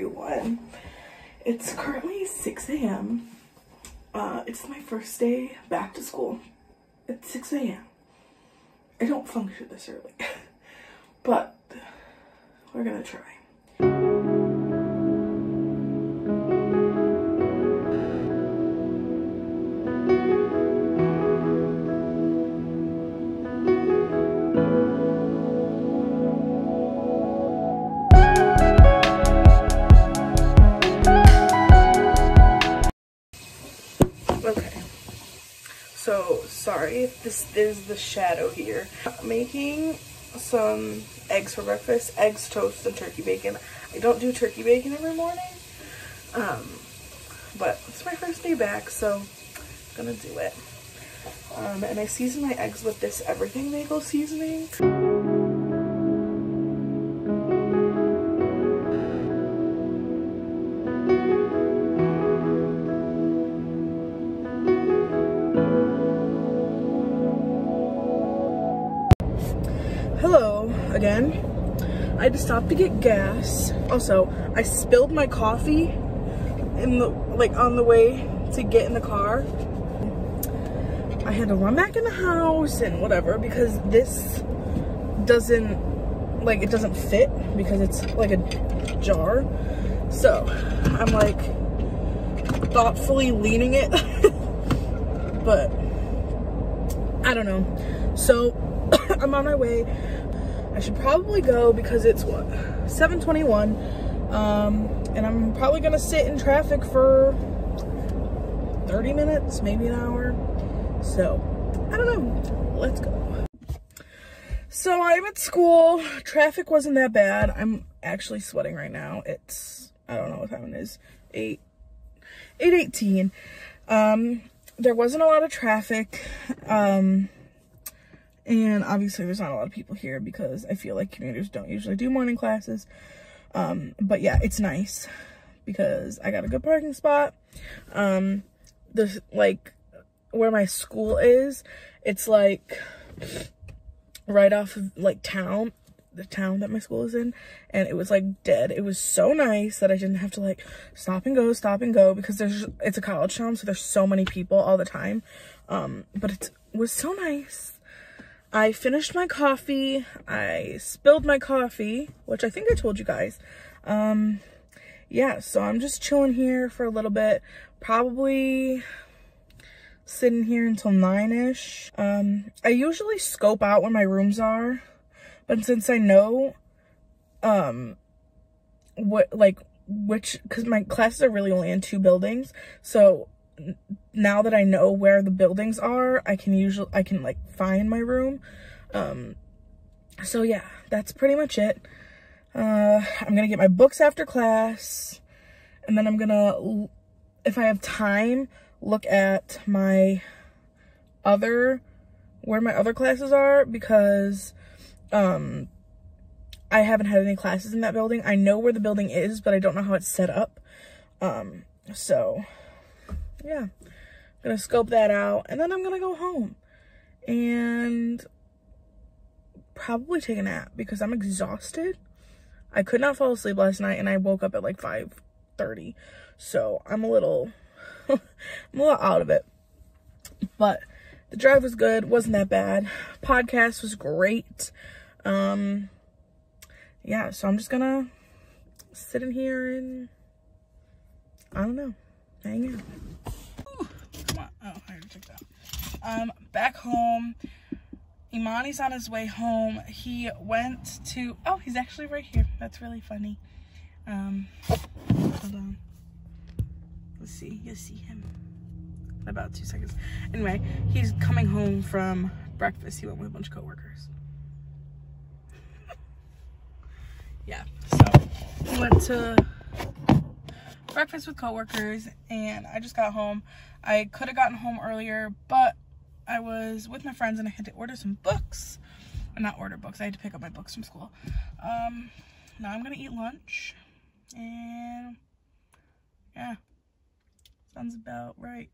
everyone. It's currently 6 a.m. Uh, it's my first day back to school. It's 6 a.m. I don't function this early, but we're gonna try. Sorry if this is the shadow here. Making some eggs for breakfast. Eggs, toast, and turkey bacon. I don't do turkey bacon every morning. Um, but it's my first day back, so I'm gonna do it. Um, and I season my eggs with this everything bagel seasoning. Hello again. I had to stop to get gas. Also, I spilled my coffee in the like on the way to get in the car. I had to run back in the house and whatever because this doesn't like it doesn't fit because it's like a jar. So I'm like thoughtfully leaning it, but I don't know. So I'm on my way. I should probably go because it's what 7:21, um, and I'm probably gonna sit in traffic for 30 minutes, maybe an hour. So I don't know. Let's go. So I'm at school. Traffic wasn't that bad. I'm actually sweating right now. It's I don't know what time it is. Eight. 818. Um, there wasn't a lot of traffic. Um, and obviously there's not a lot of people here because I feel like commuters don't usually do morning classes. Um, but yeah, it's nice because I got a good parking spot. Um, the, like, where my school is, it's like right off of like town the town that my school is in and it was like dead it was so nice that i didn't have to like stop and go stop and go because there's it's a college town so there's so many people all the time um but it was so nice i finished my coffee. I spilled my coffee which i think i told you guys. Um yeah so i'm just chilling here for a little bit. Probably sitting here until nine-ish. Um i usually scope out where my rooms are but since I know, um, what, like, which, because my classes are really only in two buildings, so now that I know where the buildings are, I can usually, I can, like, find my room. Um, so yeah, that's pretty much it. Uh, I'm gonna get my books after class, and then I'm gonna, if I have time, look at my other, where my other classes are, because um I haven't had any classes in that building. I know where the building is, but I don't know how it's set up. Um, so yeah, I'm gonna scope that out and then I'm gonna go home and probably take a nap because I'm exhausted. I could not fall asleep last night and I woke up at like 5.30. So I'm a little, I'm a little out of it. But the drive was good, wasn't that bad. Podcast was great um yeah so i'm just gonna sit in here and i don't know hang out oh i already um back home imani's on his way home. He went to oh he's actually right here. That's really funny. Um hold on. Let's see. You'll see him in about two seconds. Anyway he's coming home from breakfast. He went with a bunch of coworkers. Yeah, so he went to breakfast with coworkers and I just got home. I could have gotten home earlier, but I was with my friends and I had to order some books. Or not order books, I had to pick up my books from school. Um, now I'm gonna eat lunch and yeah, sounds about right.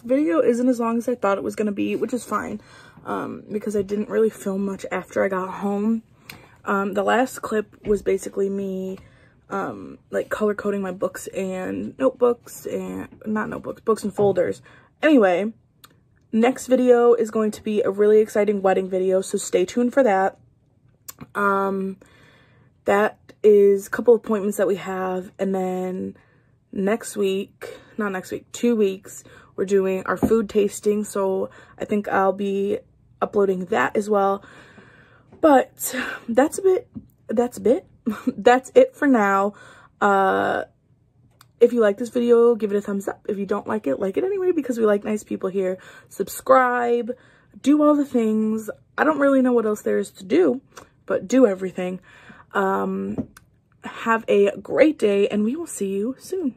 Video isn't as long as I thought it was going to be, which is fine um, because I didn't really film much after I got home. Um, the last clip was basically me um, like color coding my books and notebooks and not notebooks, books and folders. Anyway, next video is going to be a really exciting wedding video, so stay tuned for that. Um, that is a couple appointments that we have, and then next week, not next week, two weeks, we're doing our food tasting, so I think I'll be uploading that as well. But that's a bit, that's a bit, that's it for now. Uh, if you like this video, give it a thumbs up. If you don't like it, like it anyway because we like nice people here. Subscribe, do all the things. I don't really know what else there is to do, but do everything. Um, have a great day and we will see you soon.